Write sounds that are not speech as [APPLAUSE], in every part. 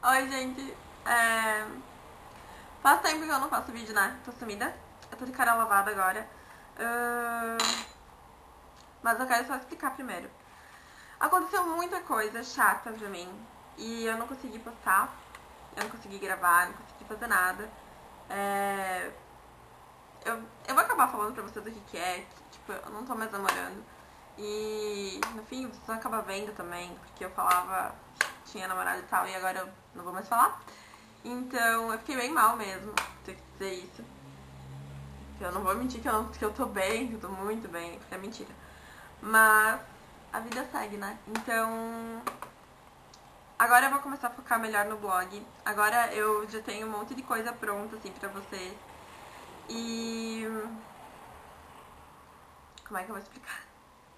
Oi, gente. É... Faz tempo que eu não faço vídeo, né? Tô sumida. Eu tô de cara lavada agora. Uh... Mas eu quero só explicar primeiro. Aconteceu muita coisa chata pra mim. E eu não consegui postar. Eu não consegui gravar, não consegui fazer nada. É... Eu, eu vou acabar falando pra vocês o que, que é. Que, tipo, eu não tô mais namorando. E no fim vocês vão acabar vendo também, porque eu falava tinha namorado e tal, e agora eu não vou mais falar. Então eu fiquei bem mal mesmo ter que dizer isso. Eu não vou mentir que eu, que eu tô bem, que eu tô muito bem, porque é mentira. Mas a vida segue, né? Então. Agora eu vou começar a focar melhor no blog. Agora eu já tenho um monte de coisa pronta, assim, pra vocês. E. Como é que eu vou explicar?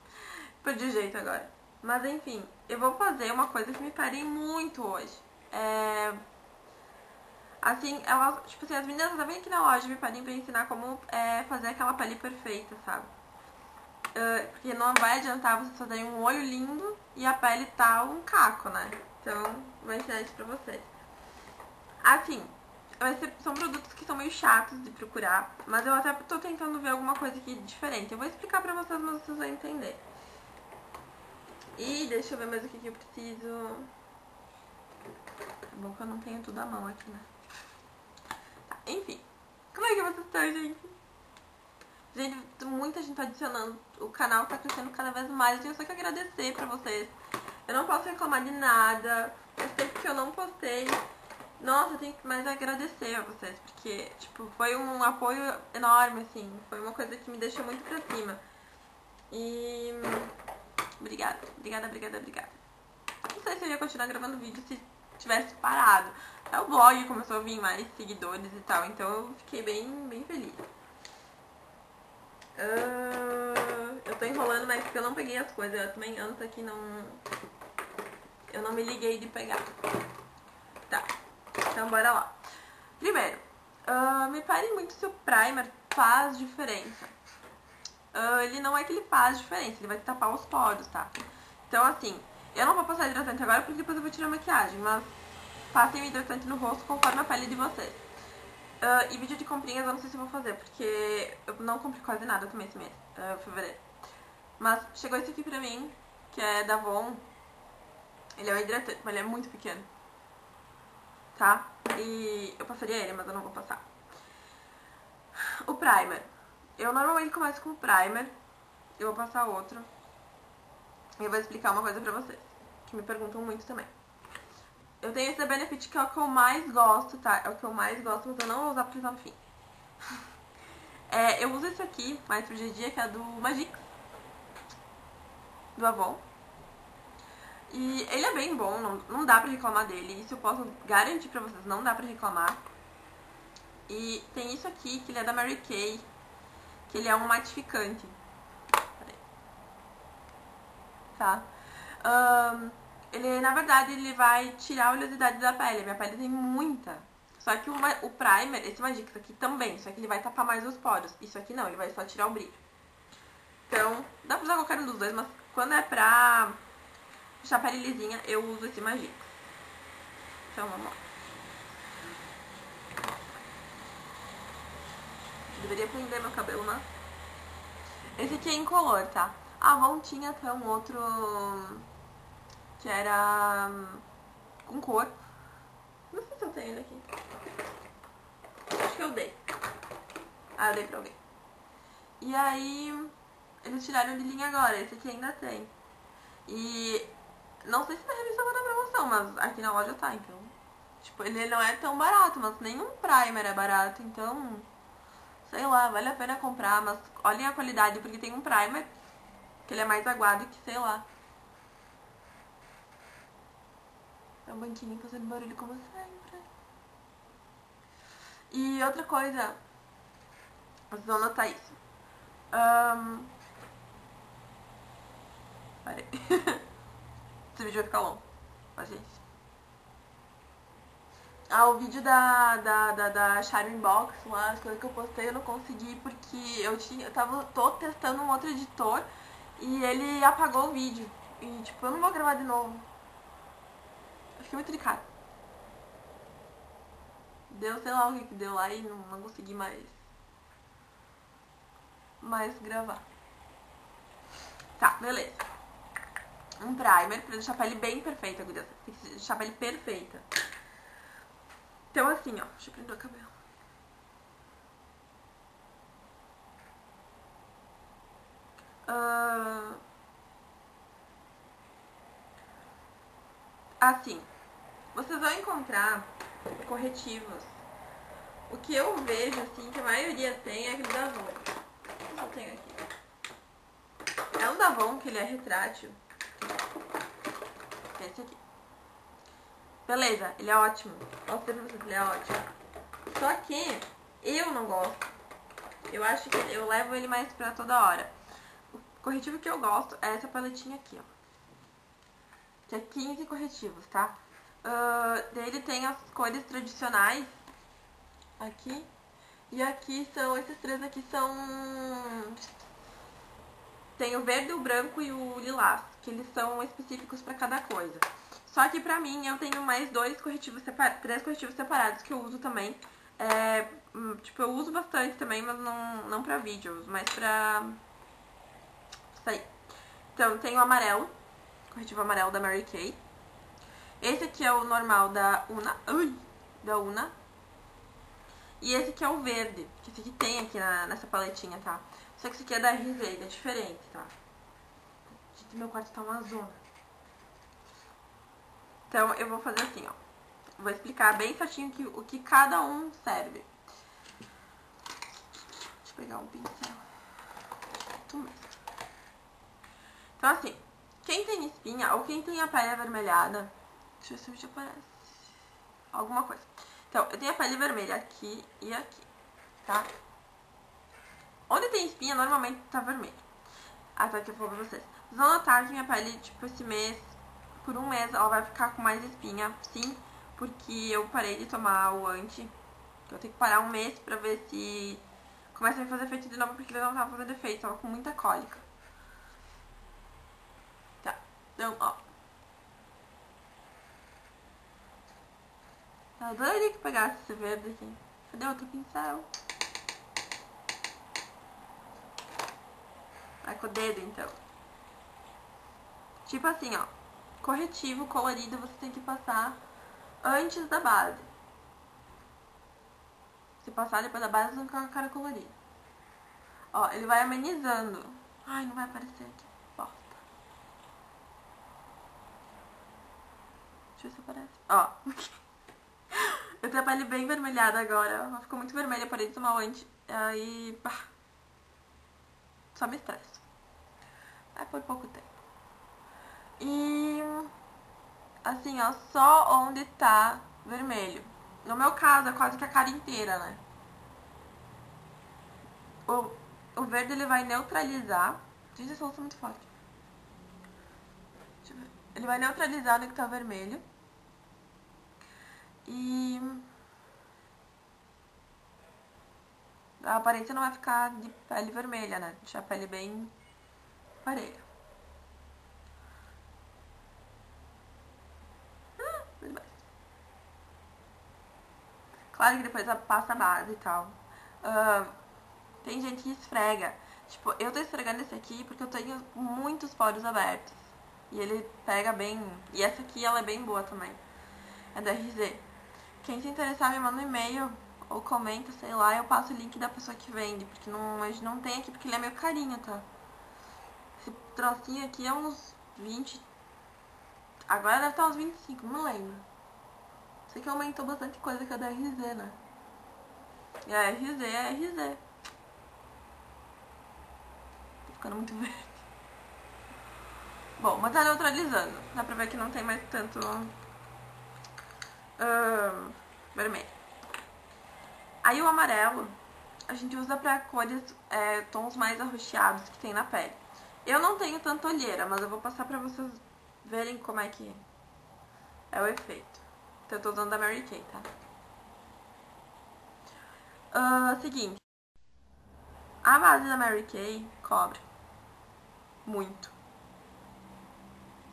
[LAUGHS] Perdi jeito agora. Mas enfim, eu vou fazer uma coisa que me parei muito hoje. É... Assim, elas, tipo assim, as meninas também aqui na loja me parem pra ensinar como é, fazer aquela pele perfeita, sabe? Uh, porque não vai adiantar vocês fazerem um olho lindo e a pele tá um caco, né? Então, vou ensinar isso pra vocês. Assim, ser, são produtos que são meio chatos de procurar, mas eu até tô tentando ver alguma coisa aqui diferente. Eu vou explicar pra vocês, mas vocês vão entender. E deixa eu ver mais o que, que eu preciso. É bom que eu não tenho tudo à mão aqui, né? Tá, enfim. Como é que vocês estão, gente? Gente, muita gente tá adicionando. O canal tá crescendo cada vez mais. Eu tenho só que agradecer pra vocês. Eu não posso reclamar de nada. Esse tempo que eu não postei. Nossa, eu tenho que mais agradecer a vocês. Porque, tipo, foi um apoio enorme, assim. Foi uma coisa que me deixou muito pra cima. E Obrigada, obrigada, obrigada, obrigada. Não sei se eu ia continuar gravando vídeo se tivesse parado. É o blog começou a vir mais seguidores e tal, então eu fiquei bem, bem feliz. Uh, eu tô enrolando, mas porque eu não peguei as coisas. Eu também antes aqui não. Eu não me liguei de pegar. Tá. Então bora lá. Primeiro, uh, me pare muito se o primer faz diferença uh, ele não é que ele faz diferença, ele vai tapar os poros, tá? Então, assim, eu não vou passar hidratante agora porque depois eu vou tirar a maquiagem, mas passem o hidratante no rosto conforme a pele de vocês. Uh, e vídeo de comprinhas eu não sei se vou fazer, porque eu não comprei quase nada também esse mês, uh, fevereiro. Mas chegou esse aqui pra mim, que é da Von. Ele é um hidratante, mas ele é muito pequeno. Tá? E eu passaria ele, mas eu não vou passar. O primer. Eu normalmente começo com o primer. Eu vou passar outro. E eu vou explicar uma coisa pra vocês. Que me perguntam muito também. Eu tenho esse Benefit que é o que eu mais gosto, tá? É o que eu mais gosto, mas eu não vou usar porque tá no fim. [LAUGHS] É, eu uso esse aqui, mais pro dia a dia, que é do Magix. Do Avon. E ele é bem bom, não, não dá pra reclamar dele. Isso eu posso garantir pra vocês, não dá pra reclamar. E tem isso aqui, que ele é da Mary Kay que ele é um matificante. Tá? Um, ele, na verdade, ele vai tirar a oleosidade da pele. Minha pele tem muita. Só que o, o primer, esse Magix aqui também, só que ele vai tapar mais os poros. Isso aqui não, ele vai só tirar o brilho. Então, dá pra usar qualquer um dos dois, mas quando é pra deixar a pele lisinha, eu uso esse Magix. Então, vamos lá. Deveria prender meu cabelo, né? Esse aqui é incolor, tá? A Avon tinha até um outro que era hum, com cor. Não sei se eu tenho ele aqui. Acho que eu dei. Ah, eu dei pra alguém. E aí, eles tiraram de linha agora. Esse aqui ainda tem. E não sei se na revista vai dar promoção, mas aqui na loja tá, então. Tipo, ele não é tão barato, mas nenhum primer é barato, então sei lá, vale a pena comprar, mas olhem a qualidade, porque tem um primer que ele é mais aguado que, sei lá. É um banquinho fazendo barulho como sempre. E outra coisa, vocês vão notar isso. Um... Parei. [LAUGHS] Esse vídeo vai ficar longo. Ó, gente. Ah, vídeo da, da, da, da Charming Box lá, as coisas que eu postei, eu não consegui porque eu tinha. Eu tava, tô testando um outro editor e ele apagou o vídeo. E tipo, eu não vou gravar de novo. Eu fiquei muito de cara. Deu, sei lá o que que deu lá e não, não consegui mais, mais gravar. Tá, beleza. Um primer pra deixar a pele bem perfeita, gurias. Tem que deixar a pele perfeita. Então assim, ó. Deixa eu prender o cabelo. Uh... Assim, vocês vão encontrar corretivos. O que eu vejo, assim, que a maioria tem é aquele da Avon. Eu tenho aqui. É um da Avon, que ele é retrátil. Esse aqui. Beleza, ele é ótimo. Posso dizer ele é ótimo. Só que eu não gosto. Eu acho que eu levo ele mais pra toda hora. O corretivo que eu gosto é essa paletinha aqui, ó que é 15 corretivos, tá? Uh, dele tem as cores tradicionais aqui. E aqui são, esses três aqui são... Tem o verde, o branco e o lilás, que eles são específicos para cada coisa. Só que pra mim eu tenho mais dois corretivos separados, três corretivos separados que eu uso também. É, hum, tipo, eu uso bastante também, mas não, não pra vídeos, mas pra... Isso aí. Então, tem o amarelo, corretivo amarelo da Mary Kay. Esse aqui é o normal da Una. Ui, da Una. E esse aqui é o verde, que esse aqui tem aqui na, nessa paletinha, tá? Só que esse aqui é da RZ, é diferente, tá? Gente, meu quarto tá uma zona. Então, eu vou fazer assim, ó. Vou explicar bem certinho que, o que cada um serve. Deixa eu pegar um pincel. Então, assim, quem tem espinha ou quem tem a pele avermelhada, deixa eu ver se vídeo aparece. Alguma coisa. Então, eu tenho a pele vermelha aqui e aqui, tá? Onde tem espinha, normalmente tá vermelho. Até que eu vou pra vocês. Vocês vão notar que minha pele, tipo, esse mês, por um mês, ela vai ficar com mais espinha, sim, porque eu parei de tomar o anti. Eu tenho que parar um mês pra ver se começa a fazer efeito de novo, porque ele não tava fazendo efeito, tava com muita cólica. Então, ó. Eu adoraria que pegasse esse verde aqui. Cadê outro pincel? Vai com o dedo, então. Tipo assim, ó. Corretivo colorido você tem que passar antes da base. Se passar depois da base, vai ficar com a cara colorida. Ó, ele vai amenizando. Ai, não vai aparecer aqui. Deixa eu ver se aparece. Ó. [LAUGHS] eu tenho a pele bem vermelhada agora. Ficou muito vermelha, parei de tomar anti. Aí, pá. Só me estresse. É por pouco tempo. E... Assim, ó, só onde tá vermelho. No meu caso, é quase que a cara inteira, né? O, o verde, ele vai neutralizar. Gente, esse rosto é muito forte. Ele vai neutralizar no que tá vermelho. E a aparência não vai ficar de pele vermelha, né? Deixar a pele bem parelha. Hum, claro que depois passa a base e tal. Uh, tem gente que esfrega. Tipo, eu tô esfregando esse aqui porque eu tenho muitos poros abertos. E ele pega bem. E essa aqui ela é bem boa também. É da RZ. Quem se interessar me manda um e-mail ou comenta, sei lá, eu passo o link da pessoa que vende, porque não, hoje não tem aqui, porque ele é meio carinho, tá? Esse trocinho aqui é uns 20. Agora deve estar uns 25, não lembro. Sei que aumentou bastante coisa que é da RZ, né? E a RZ é RZ. Tô ficando muito [LAUGHS] verde. Bom, mas tá neutralizando. Dá pra ver que não tem mais tanto vermelho. Aí o amarelo a gente usa pra cores, é, tons mais arroxeados que tem na pele. Eu não tenho tanta olheira, mas eu vou passar pra vocês verem como é que é o efeito. Então eu tô usando da Mary Kay, tá? Uh, seguinte. A base da Mary Kay cobre muito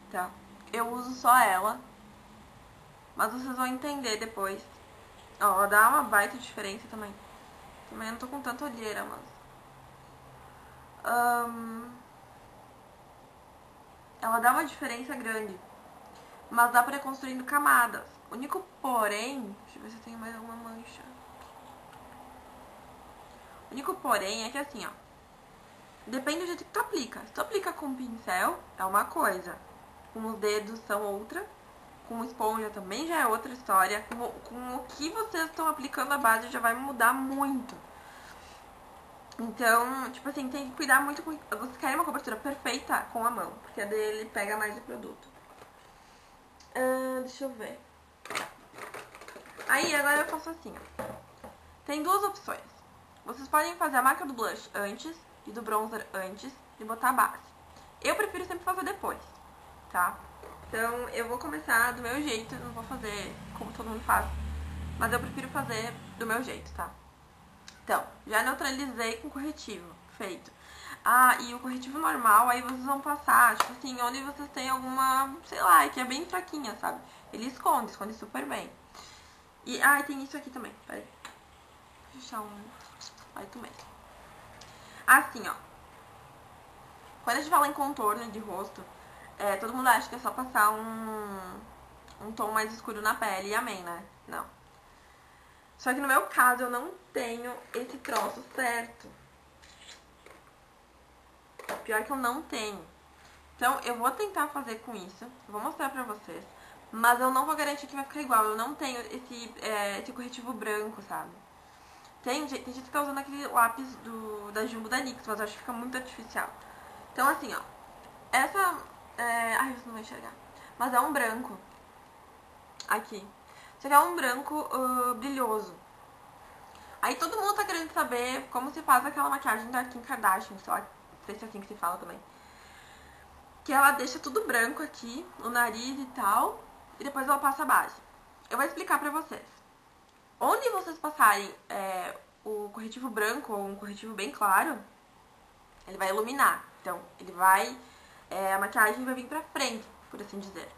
tá? Eu uso só ela, mas vocês vão entender depois Ó, dá uma baita diferença também. Também não tô com tanta olheira, mas... Ahn, ela dá uma diferença grande. Mas dá pra ir construindo camadas. O único porém... Deixa eu ver se eu tenho mais alguma mancha. O único porém é que assim, ó. Depende do jeito que tu aplica. Se tu aplica com pincel, é uma coisa. Com os dedos são outra. Com esponja também já é outra história. Com, o- com o que vocês estão aplicando a base já vai mudar muito. Então, tipo assim, tem que cuidar muito com. Vocês querem uma cobertura perfeita com a mão, porque a dele pega mais o produto. Ah, deixa eu ver. Aí, agora eu faço assim, ó. Tem duas opções. Vocês podem fazer a marca do blush antes e do bronzer antes e botar a base. Eu prefiro sempre fazer depois, tá? Então, eu vou começar do meu jeito, não vou fazer como todo mundo faz. Mas eu prefiro fazer do meu jeito, tá? Então, já neutralizei com corretivo, feito. Ah, e o corretivo normal, aí vocês vão passar, tipo assim, onde vocês têm alguma, sei lá, que é bem fraquinha, sabe? Ele esconde, esconde super bem. E, ah, e tem isso aqui também, peraí. Deixa eu um... Aí mesmo. Assim, ó. Quando a gente fala em contorno de rosto, é, todo mundo acha que é só passar um, um tom mais escuro na pele e amém, né? Não. Só que no meu caso eu não tenho esse troço certo. Pior que eu não tenho. Então eu vou tentar fazer com isso. Vou mostrar pra vocês. Mas eu não vou garantir que vai ficar igual. Eu não tenho esse, é, esse corretivo branco, sabe? Tem, tem gente que tá usando aquele lápis do, da Jumbo da NYX, mas eu acho que fica muito artificial. Então assim, ó. Essa. É... Ai, você não vai enxergar. Mas é um branco. Aqui. Só que é um branco ah, brilhoso. Aí todo mundo tá querendo saber como se faz aquela maquiagem da Kim Kardashian, sei lá, sei se é assim que se fala também. Que ela deixa tudo branco aqui, o nariz e tal, e depois ela passa a base. Eu vou explicar pra vocês. Onde vocês passarem é, o corretivo branco ou um corretivo bem claro, ele vai iluminar. Então, ele vai. é, a maquiagem vai vir pra frente, por assim dizer.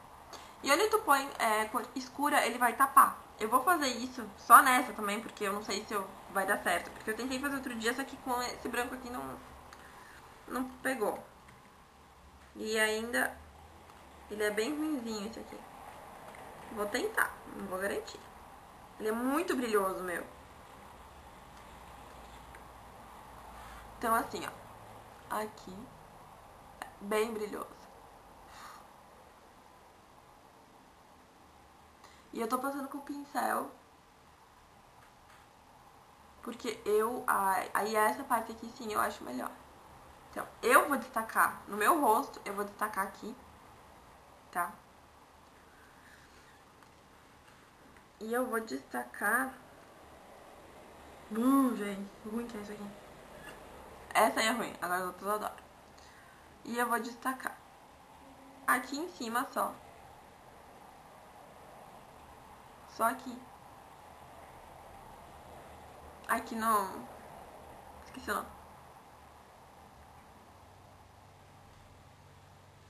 E onde tu põe é, cor escura, ele vai tapar. Eu vou fazer isso só nessa também, porque eu não sei se eu, vai dar certo. Porque eu tentei fazer outro dia, só que com esse branco aqui não, não pegou. E ainda, ele é bem ruimzinho esse aqui. Vou tentar, não vou garantir. Ele é muito brilhoso, meu. Então assim, ó. Aqui. Bem brilhoso. E eu tô passando com o pincel. Porque eu. Aí essa parte aqui sim eu acho melhor. Então, eu vou destacar no meu rosto, eu vou destacar aqui. Tá? E eu vou destacar. Uh, gente, ruim que é isso aqui. Essa aí é ruim, agora os outros eu adoro. E eu vou destacar. Aqui em cima só. Só aqui. Aqui no. Esqueci o nome.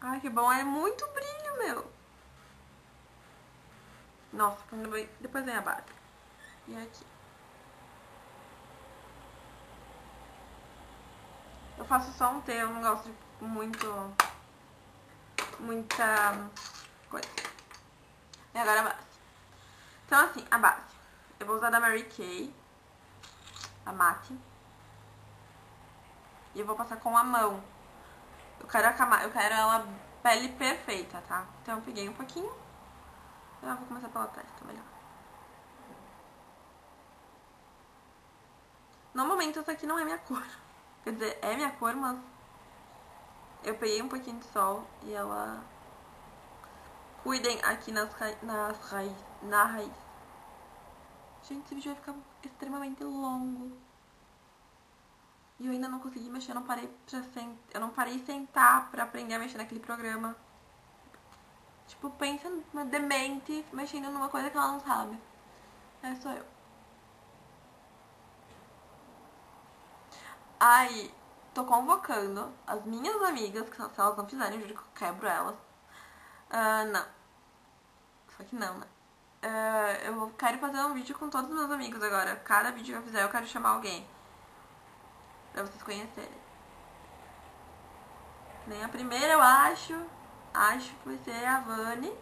Ai, que bom. É muito brilho, meu. Nossa, depois vem a base. E aqui. Eu faço só um T, eu não gosto de muito. Muita coisa. E agora a base. Então, assim, a base. Eu vou usar da Mary Kay. A mate. E eu vou passar com a mão. Eu quero a eu quero ela pele perfeita, tá? Então eu peguei um pouquinho. Eu vou começar pela testa, melhor. No momento essa aqui não é minha cor. Quer dizer, é minha cor, mas eu peguei um pouquinho de sol e ela cuidem aqui nas, ra... nas raiz, na raiz. Gente, esse vídeo vai ficar extremamente longo. E eu ainda não consegui mexer, eu não parei pra sen... eu não parei sentar pra aprender a mexer naquele programa. Tipo, pensa numa demente mexendo numa coisa que ela não sabe. É, sou eu. Aí, tô convocando as minhas amigas, que se elas não fizerem, eu juro que eu quebro elas. Ah, não. Só que não, né? Uh, eu quero fazer um vídeo com todos os meus amigos agora. Cada vídeo que eu fizer, eu quero chamar alguém. Pra vocês conhecerem. Nem a primeira, eu acho. Acho que vai ser a Vani.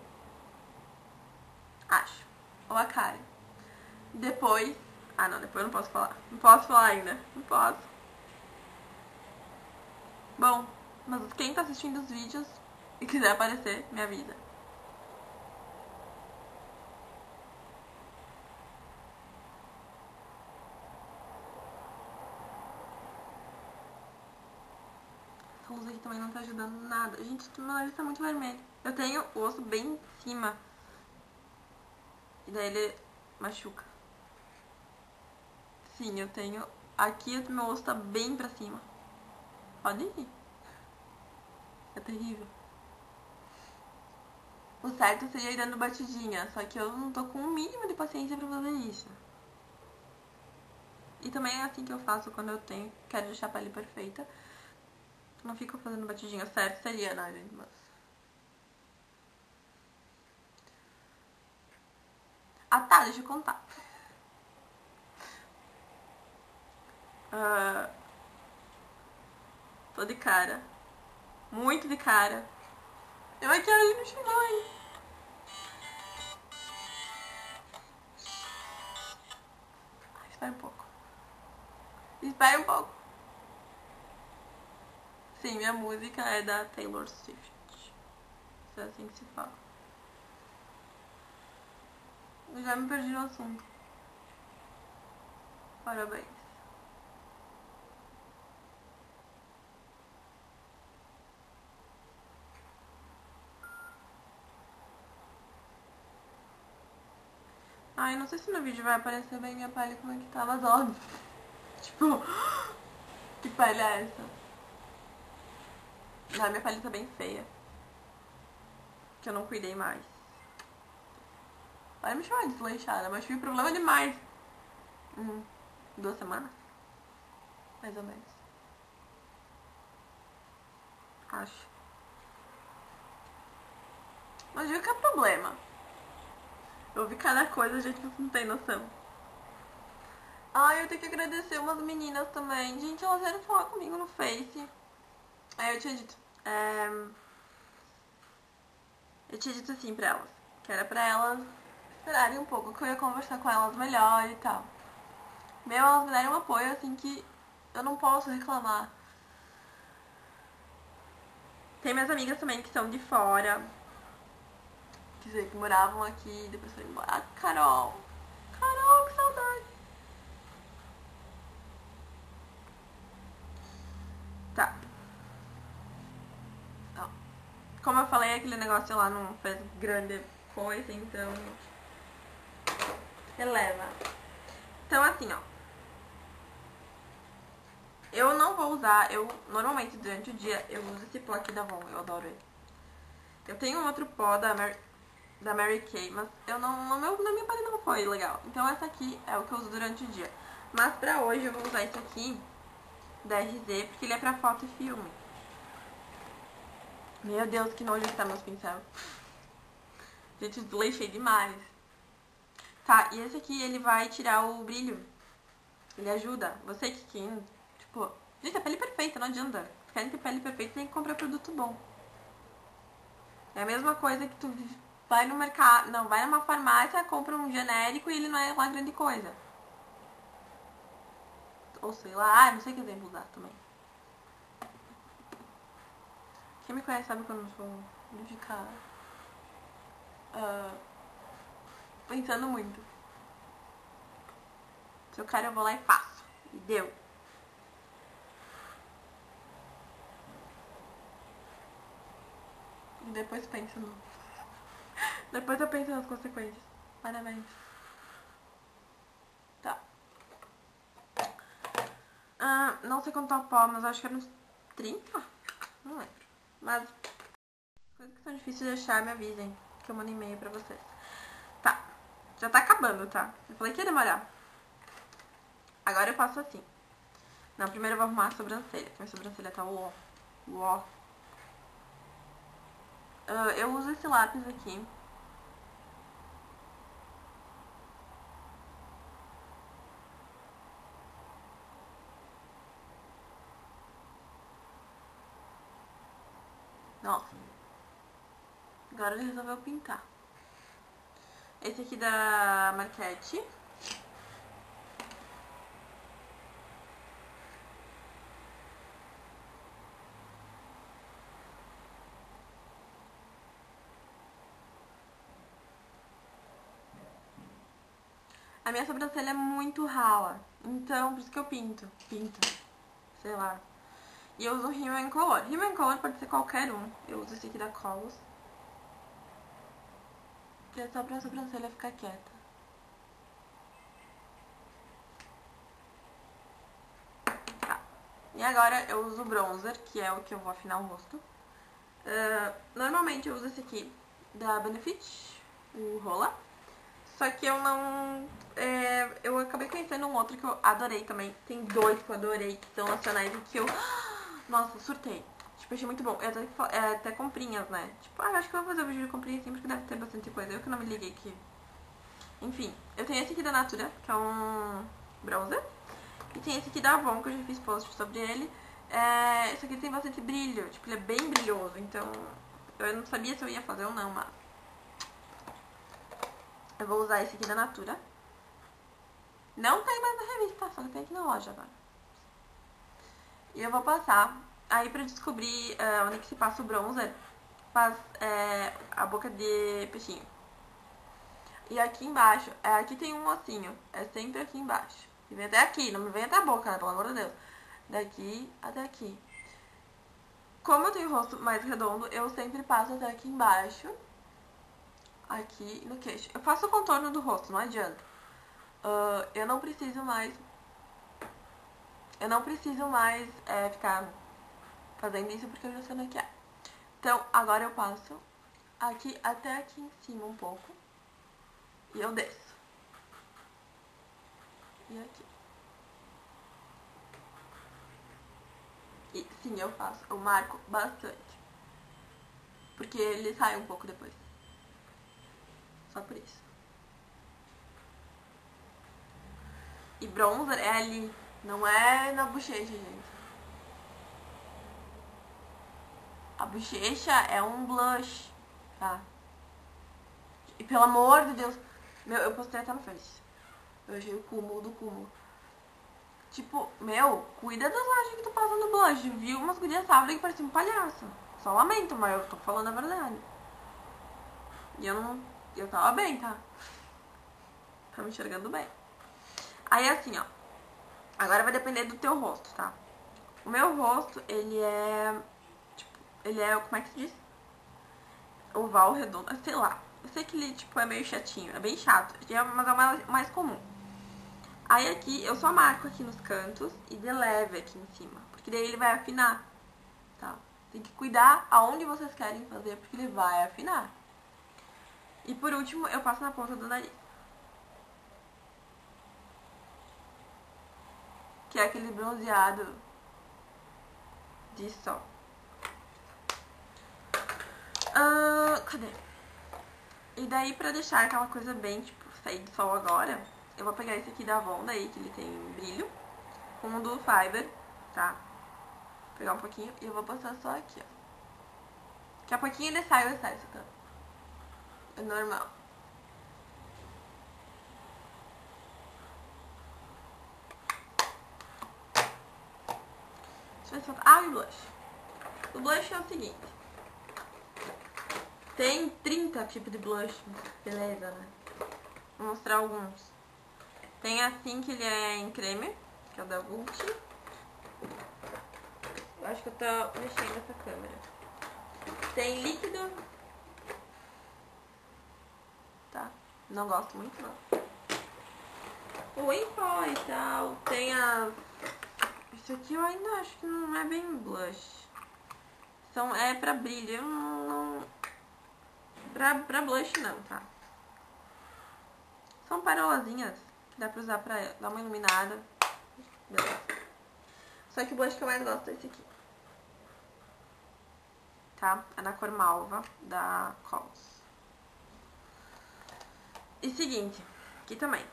Acho. Ou a Karen. Depois. Ah, não, depois eu não posso falar. Não posso falar ainda. Não posso. Bom, mas quem tá assistindo os vídeos e quiser aparecer, me avisa. Também não tá ajudando nada. Gente, meu nariz tá muito vermelho. Eu tenho o osso bem em cima. E daí ele machuca. Sim, eu tenho... Aqui o meu osso tá bem pra cima. Pode ir. É terrível. O certo seria ir dando batidinha, só que eu não tô com o um mínimo de paciência pra fazer isso. E também é assim que eu faço quando eu tenho, quero deixar a pele perfeita. Não fico fazendo batidinha, certo seria, né, gente? Mas... Ah tá, deixa eu contar. Uh, tô de cara. Muito de cara. Eu maquiagem no chão, hein? Espera um pouco. Espera um pouco. Sim, minha música é da Taylor Swift. Isso é assim que se fala. Eu já me perdi no assunto. Parabéns. Ai, não sei se no vídeo vai aparecer bem minha pele como é que tá, mas óbvio. Tipo, [GASPS] que pele é essa? Não, minha pele tá bem feia. Que eu não cuidei mais. Vai me chamar de desleixada, mas tive problema demais. Hum, duas semanas? Mais ou menos. Acho. Mas viu que é problema. Eu vi cada coisa, gente, que não tem noção. Ai, eu tenho que agradecer umas meninas também. Gente, elas vieram falar comigo no Face. Aí eu tinha dito. É... Eu tinha dito assim pra elas. Que era pra elas esperarem um pouco, que eu ia conversar com elas melhor e tal. Meu, elas me deram um apoio assim que eu não posso reclamar. Tem minhas amigas também que são de fora dizer, que moravam aqui, depois foram embora. Ah, Carol! Carol, que saudade! Tá. Ó. Como eu falei, aquele negócio lá não fez grande coisa, então... Releva. Então, assim, ó. Eu não vou usar, eu normalmente durante o dia eu uso esse pó aqui da Avon, eu adoro ele. Eu tenho um outro pó da Mer da Mary Kay, mas eu não, no meu, na minha pele não foi legal. Então essa aqui é o que eu uso durante o dia. Mas pra hoje eu vou usar esse aqui, da RZ, porque ele é pra foto e filme. Meu Deus, que nojo que tá meus pincéis. Gente, desleixei demais. Tá, e esse aqui ele vai tirar o brilho. Ele ajuda. Você que, que tipo... Gente, a pele perfeita, não adianta. Querem ter pele perfeita, tem que comprar produto bom. É a mesma coisa que tu vai no mercado, não, vai numa farmácia, compra um genérico e ele não é lá grande coisa. Ou sei lá, não sei que exemplo usar também. Quem me conhece sabe quando eu sou de ficar uh, pensando muito. Se eu quero, eu vou lá e faço. E deu. E depois penso no [LAUGHS] depois eu penso nas consequências. Parabéns. Tá. Ah, não sei quanto tá o pó, mas acho que era uns 30. Não lembro. Mas, coisas que são difíceis de achar, me avisem. Que eu mando e-mail pra vocês. Tá. Já tá acabando, tá? Eu falei que ia demorar. Agora eu faço assim. Não, primeiro eu vou arrumar a sobrancelha. Minha sobrancelha tá uó. Uó. Uh, eu uso esse lápis aqui Agora ele resolveu pintar. Esse aqui da Marquette. A minha sobrancelha é muito rala, então por isso que eu pinto. Pinto. Sei lá. E eu uso Rímel em Color. Rímel Color pode ser qualquer um. Eu uso esse aqui da Colos. É só pra sobrancelha ficar quieta. Tá. E agora eu uso bronzer, que é o que eu vou afinar o rosto. Uh, normalmente eu uso esse aqui da Benefit, o Rola. Só que eu não. É, eu acabei conhecendo um outro que eu adorei também. Tem dois que eu adorei, que são nacionais e que eu. [GASPS] Nossa, surtei. Tipo, achei muito bom. É até, é até comprinhas, né? Tipo, ah, acho que eu vou fazer o vídeo de comprinhas sim, porque deve ter bastante coisa. Eu que não me liguei aqui. Enfim, eu tenho esse aqui da Natura, que é um bronzer. E tem esse aqui da Avon, que eu já fiz post sobre ele. É, esse aqui tem bastante brilho, tipo, ele é bem brilhoso, então eu não sabia se eu ia fazer ou não, mas eu vou usar esse aqui da Natura. Não tem mais na revista, só que tem aqui na loja agora. E eu vou passar. Aí pra descobrir uh, onde que se passa o bronzer, faz é, a boca de peixinho. E aqui embaixo, é, aqui tem um ossinho. É sempre aqui embaixo. E vem até aqui, não me vem até a boca, né, pelo amor de Deus. Daqui até aqui. Como eu tenho o rosto mais redondo, eu sempre passo até aqui embaixo aqui no queixo. Eu faço o contorno do rosto, não adianta. Uh, eu não preciso mais... Eu não preciso mais é, ficar fazendo isso porque eu já sei onde é que é. Então, agora eu passo aqui até aqui em cima um pouco. E eu desço. E aqui. E sim, eu faço. Eu marco bastante. Porque ele sai um pouco depois. Só por isso. E bronzer é ali, não é na bochecha, gente. A bochecha é um blush, tá? E pelo amor de Deus, meu, eu postei até no Face. Eu achei o cúmulo do cúmulo. Tipo, meu, cuida das lojas que tu passa no blush. Viu umas gurias sábado que parecia um palhaço. Só lamento, mas eu tô falando a verdade. E eu não eu tava bem, tá? Tava me enxergando bem. Aí assim, ó. Agora vai depender do teu rosto, tá? O meu rosto, ele é... Ele é... Como é que se diz? Oval, redondo, sei lá. Eu sei que ele, tipo, é meio chatinho. É bem chato. É, mas é o mais, mais comum. Aí aqui, eu só marco aqui nos cantos e de leve aqui em cima. Porque daí ele vai afinar, tá? Tem que cuidar aonde vocês querem fazer, porque ele vai afinar. E por último, eu passo na ponta do nariz. Que é aquele bronzeado de sol. Uh, cadê? E daí, pra deixar aquela coisa bem, tipo, sair do sol agora, eu vou pegar esse aqui da Avon, daí, que ele tem brilho, com um do Fiber, tá? Vou pegar um pouquinho e eu vou passar só aqui, ó. Daqui a pouquinho ele sai o excesso, tá? É normal. Deixa eu ver Ah, o blush. O blush é o seguinte. Tem 30 tipos de blush. Beleza, né? Vou mostrar alguns. Tem assim que ele é em creme, que é o da Gucci. Eu acho que eu tô mexendo essa câmera. Tem líquido Não gosto muito, não. O pó e tal. Tem a... Isso aqui eu ainda acho que não é bem blush. São, é pra brilho. Eu não... Pra, pra blush não, tá? São parolazinhas que dá pra usar pra dar uma iluminada. Beleza. Só que o blush que eu mais gosto é esse aqui. Tá? É na cor malva da Cols. E seguinte, aqui também.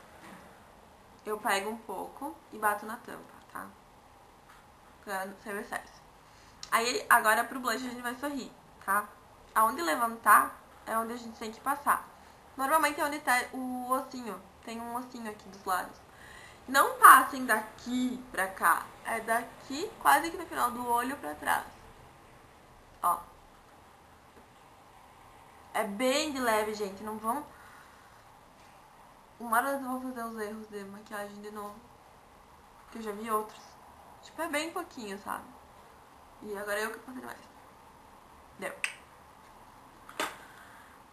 Eu pego um pouco e bato na tampa, tá? Pra ser excesso. Aí, agora pro blush a gente vai sorrir, tá? Aonde levantar, é onde a gente tem que passar. Normalmente é onde tá o ossinho. Tem um ossinho aqui dos lados. Não passem daqui pra cá. É daqui, quase que no final do olho pra trás. Ó. É bem de leve, gente. Não vão... Uma hora eu vou fazer os erros de maquiagem de novo. Que eu já vi outros. Tipo, é bem pouquinho, sabe? E agora eu que passei demais. Deu.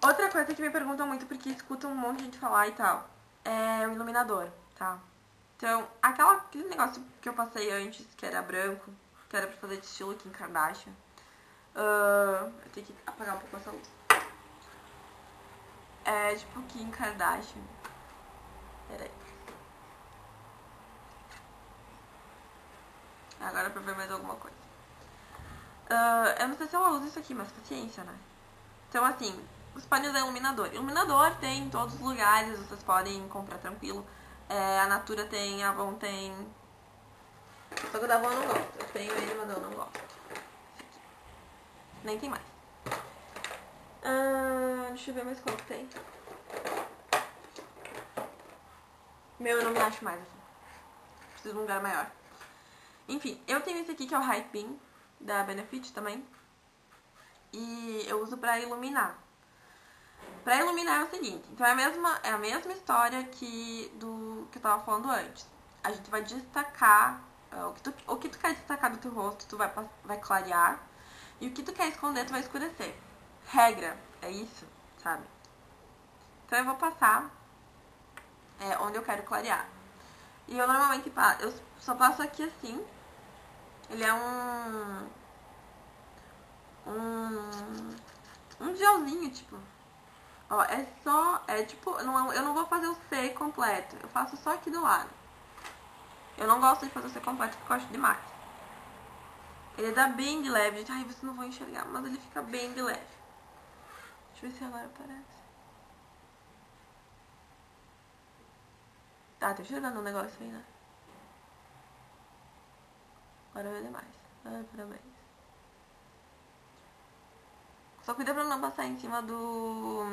Outra coisa que me perguntam muito, porque escutam um monte de gente falar e tal, é o iluminador, tá? Então, aquela, aquele negócio que eu passei antes, que era branco, que era pra fazer de estilo Kim Kardashian, uh, eu tenho que apagar um pouco essa luz. É tipo Kim Kardashian. Peraí. Agora pra ver mais alguma coisa. Uh, eu não sei se eu uso isso aqui, mas paciência, né? Então, assim, os painéis da iluminador. Iluminador tem em todos os lugares, vocês podem comprar tranquilo. É, a Natura tem, a Avon tem. Só que o da Avon eu não gosto. Eu tenho ele, mas eu não gosto. Nem tem mais. Ah, deixa eu ver mais qual tem. Meu, eu não me acho mais assim. Preciso de um lugar maior. Enfim, eu tenho esse aqui que é o Hype Beam, da Benefit também. E eu uso pra iluminar. Pra iluminar é o seguinte, então é a mesma, é a mesma história que do que eu tava falando antes. A gente vai destacar, uh, o, que tu, o que tu quer destacar do teu rosto, tu vai, vai clarear. E o que tu quer esconder, tu vai escurecer. Regra, é isso, sabe? Então eu vou passar é, onde eu quero clarear. E eu normalmente eu só passo aqui assim. Ele é um... Um... Um gelzinho, tipo. Ó, é só, é tipo, não, eu não vou fazer o C completo, eu faço só aqui do lado. Eu não gosto de fazer o C completo porque eu gosto demais. Ele dá bem de leve, gente. Ai, vocês não vão enxergar, mas ele fica bem de leve. Deixa eu ver se agora aparece. Tá, tá enxergando um negócio aí, né? Agora vai demais. Ai, parabéns. Só cuida pra não passar em cima do...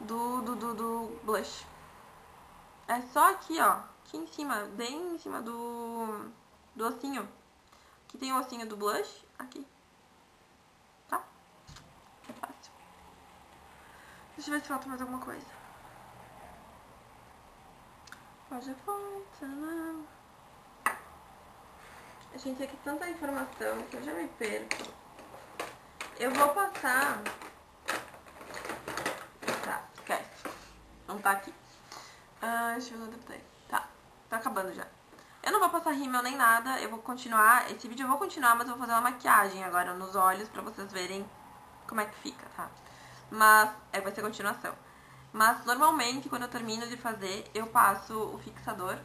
Do, do, do, do blush. É só aqui, ó. Aqui em cima, bem em cima do, do ossinho. Aqui tem o ossinho do blush. Aqui. Tá? É fácil. Deixa eu ver se falta mais alguma coisa. Pode falta, não. Gente, aqui tanta informação que eu já me perco. Eu vou passar... Tá, esquece. Não tá aqui. Ah, deixa eu ver onde. Tá, tá acabando já. Eu não vou passar rímel nem nada, eu vou continuar, esse vídeo eu vou continuar, mas eu vou fazer uma maquiagem agora nos olhos pra vocês verem como é que fica, tá? Mas, é, vai ser continuação. Mas, normalmente, quando eu termino de fazer, eu passo o fixador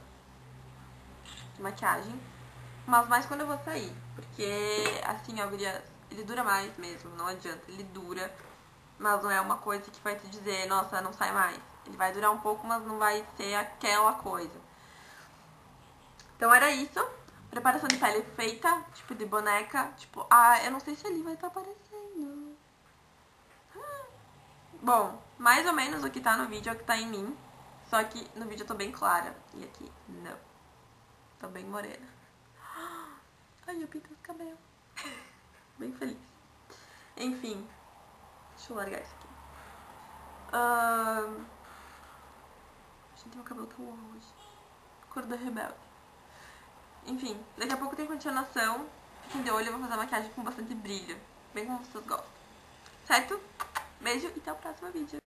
de maquiagem mas mais quando eu vou sair. Porque, assim, ó, gurias, ele dura mais mesmo, não adianta. Ele dura, mas não é uma coisa que vai te dizer, nossa, não sai mais. Ele vai durar um pouco, mas não vai ser aquela coisa. Então era isso. Preparação de pele feita, tipo de boneca. Tipo, ah, eu não sei se ali vai estar tá aparecendo. Bom, mais ou menos o que tá no vídeo é o que tá em mim. Só que no vídeo eu tô bem clara. E aqui, não. Tô bem morena. Ai, eu pintei os cabelos. [LAUGHS] Bem feliz. Enfim. Deixa eu largar isso aqui. Uh... Gente, meu cabelo tá hoje. Cor da rebelde. Enfim, daqui a pouco tem continuação. Fiquem de olho, eu vou fazer maquiagem com bastante brilho. Bem como vocês gostam. Certo? Beijo e até o próximo vídeo.